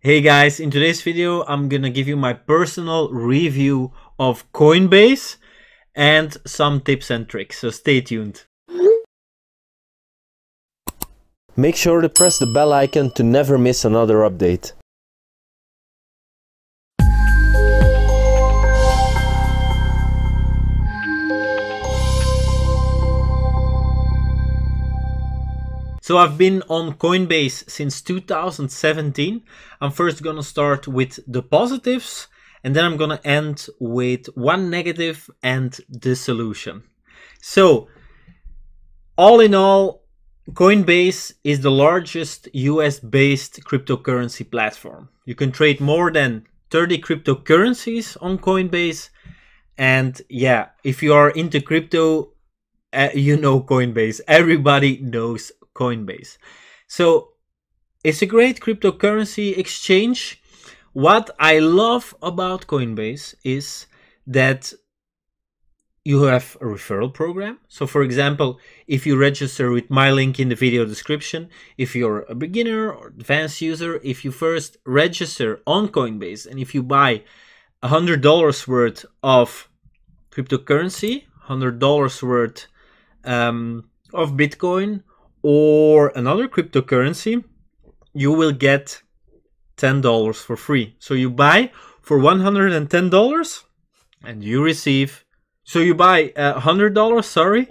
Hey guys, in today's video I'm gonna give you my personal review of Coinbase and some tips and tricks, so stay tuned. Make sure to press the bell icon to never miss another update. So I've been on Coinbase since 2017. I'm first gonna start with the positives and then I'm gonna end with one negative and the solution. So all in all, Coinbase is the largest US based cryptocurrency platform. You can trade more than 30 cryptocurrencies on Coinbase. And yeah, if you are into crypto, uh, you know Coinbase. Everybody knows Coinbase. So it's a great cryptocurrency exchange. What I love about Coinbase is that you have a referral program. So, for example, if you register with my link in the video description, if you're a beginner or advanced user, if you first register on Coinbase and if you buy $100 worth of cryptocurrency, $100 worth um, of Bitcoin or another cryptocurrency, you will get $10 for free. So you buy for $110 and you receive, so you buy $100, sorry,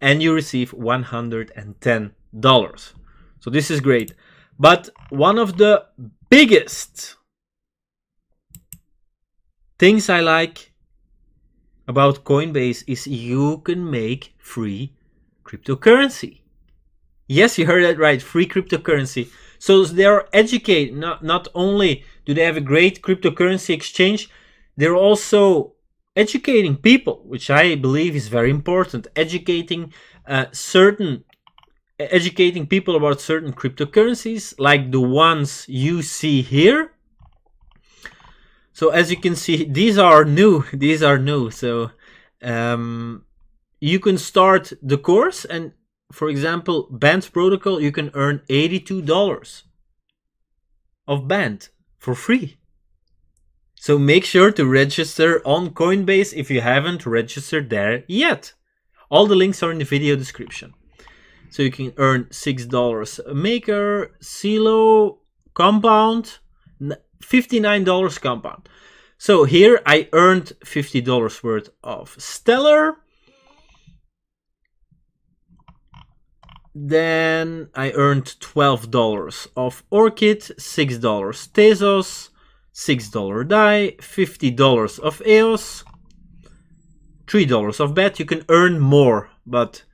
and you receive $110. So this is great. But one of the biggest things I like about Coinbase is you can make free cryptocurrency. Yes, you heard that right. Free cryptocurrency. So they are educating. Not not only do they have a great cryptocurrency exchange, they're also educating people, which I believe is very important. Educating uh, certain educating people about certain cryptocurrencies, like the ones you see here. So as you can see, these are new. These are new. So um, you can start the course and for example, Band Protocol, you can earn $82 of Band for free. So make sure to register on Coinbase if you haven't registered there yet. All the links are in the video description. So you can earn $6 Maker, Celo, Compound, $59 Compound. So here I earned $50 worth of Stellar, Then I earned $12 of Orchid, $6 Tezos, $6 DAI, $50 of EOS, $3 of BAT. You can earn more, but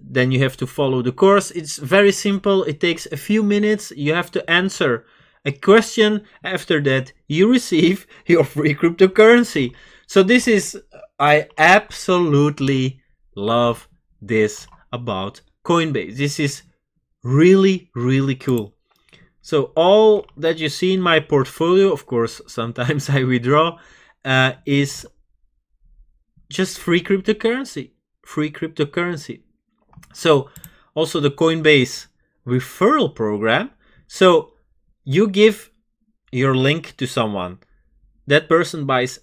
then you have to follow the course. It's very simple. It takes a few minutes. You have to answer a question. After that, you receive your free cryptocurrency. So this is, I absolutely love this about Coinbase. This is really, really cool. So all that you see in my portfolio, of course, sometimes I withdraw, uh, is just free cryptocurrency. Free cryptocurrency. So also the Coinbase referral program. So you give your link to someone. That person buys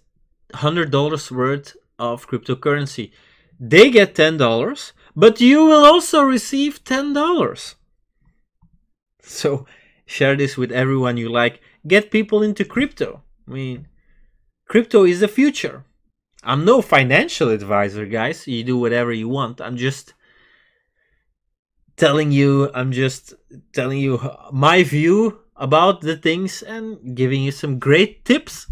$100 worth of cryptocurrency. They get $10 but you will also receive $10. So share this with everyone you like. Get people into crypto. I mean, crypto is the future. I'm no financial advisor, guys. You do whatever you want. I'm just telling you, I'm just telling you my view about the things and giving you some great tips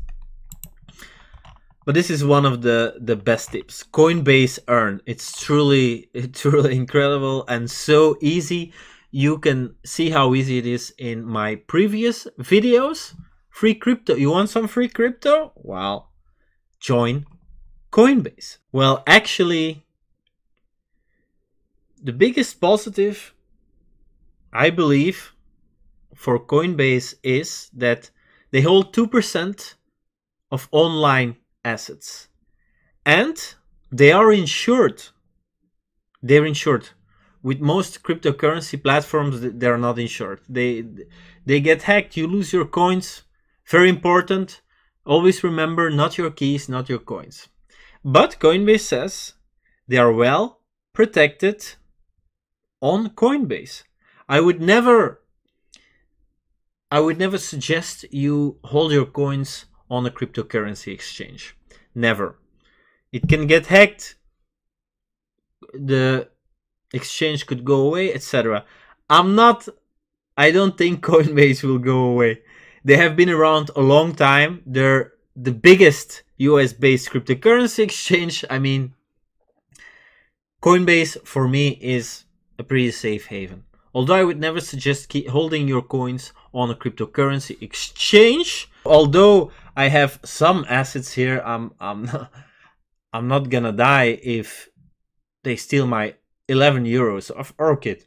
but this is one of the the best tips. Coinbase earn. It's truly truly incredible and so easy. You can see how easy it is in my previous videos. Free crypto. You want some free crypto? Well join coinbase. Well actually the biggest positive i believe for coinbase is that they hold 2% of online assets and they are insured they're insured with most cryptocurrency platforms, they're not insured. They they get hacked. You lose your coins. Very important. Always remember, not your keys, not your coins. But Coinbase says they are well protected on Coinbase. I would never I would never suggest you hold your coins on a cryptocurrency exchange. Never. It can get hacked. The exchange could go away, etc. I'm not I don't think Coinbase will go away. They have been around a long time. They're the biggest US based cryptocurrency exchange. I mean, Coinbase for me is a pretty safe haven. Although I would never suggest holding your coins on a cryptocurrency exchange. Although I have some assets here, I'm I'm not, I'm not gonna die if they steal my 11 euros of Orchid.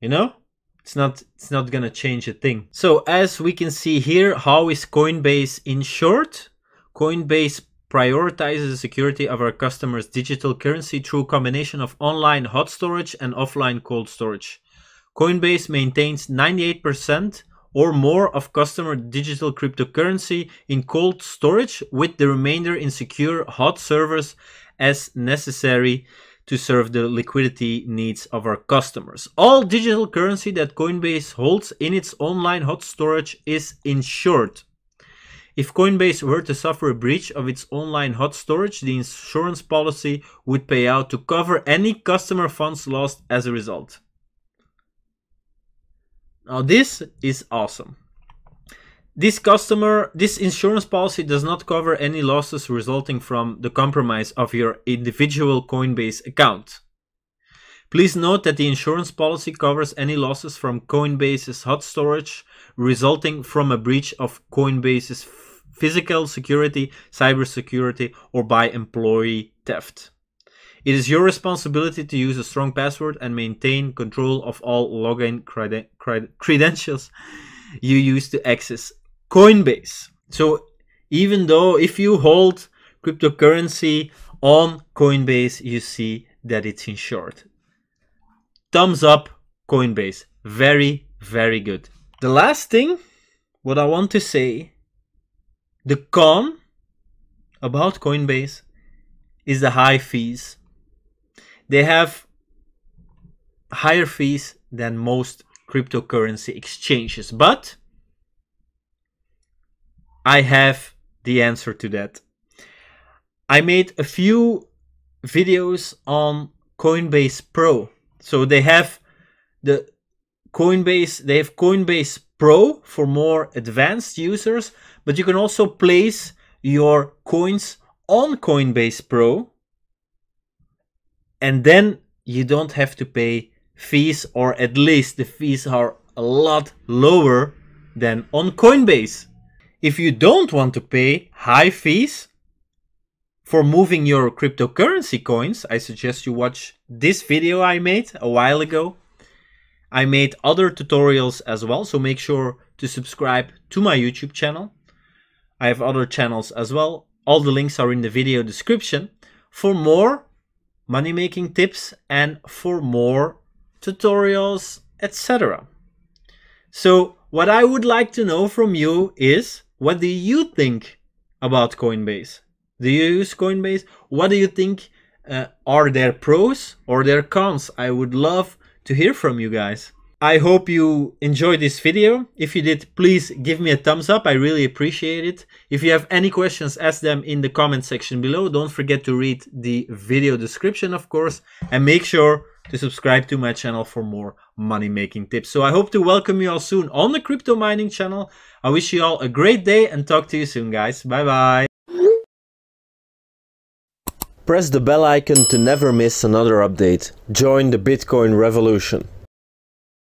You know? It's not it's not gonna change a thing. So as we can see here, how is Coinbase in short? Coinbase prioritizes the security of our customers' digital currency through combination of online hot storage and offline cold storage. Coinbase maintains 98% or more of customer digital cryptocurrency in cold storage with the remainder in secure hot servers as necessary to serve the liquidity needs of our customers. All digital currency that Coinbase holds in its online hot storage is insured. If Coinbase were to suffer a breach of its online hot storage, the insurance policy would pay out to cover any customer funds lost as a result. Now this is awesome. This customer, this insurance policy does not cover any losses resulting from the compromise of your individual Coinbase account. Please note that the insurance policy covers any losses from Coinbase's hot storage resulting from a breach of Coinbase's physical security, cybersecurity, or by employee theft. It is your responsibility to use a strong password and maintain control of all login cred credentials you use to access Coinbase. So even though if you hold cryptocurrency on Coinbase, you see that it's insured. Thumbs up, Coinbase. Very, very good. The last thing, what I want to say, the con about Coinbase is the high fees. They have higher fees than most cryptocurrency exchanges, but I have the answer to that. I made a few videos on Coinbase Pro. So they have the Coinbase, they have Coinbase Pro for more advanced users, but you can also place your coins on Coinbase Pro and then you don't have to pay fees or at least the fees are a lot lower than on Coinbase. If you don't want to pay high fees for moving your cryptocurrency coins, I suggest you watch this video I made a while ago. I made other tutorials as well, so make sure to subscribe to my YouTube channel. I have other channels as well. All the links are in the video description for more money making tips and for more tutorials, etc. So what I would like to know from you is what do you think about Coinbase? Do you use Coinbase? What do you think uh, are their pros or their cons? I would love to hear from you guys. I hope you enjoyed this video. If you did, please give me a thumbs up. I really appreciate it. If you have any questions, ask them in the comment section below. Don't forget to read the video description, of course, and make sure to subscribe to my channel for more money making tips. So I hope to welcome you all soon on the crypto mining channel. I wish you all a great day and talk to you soon guys. Bye bye. Press the bell icon to never miss another update. Join the Bitcoin revolution.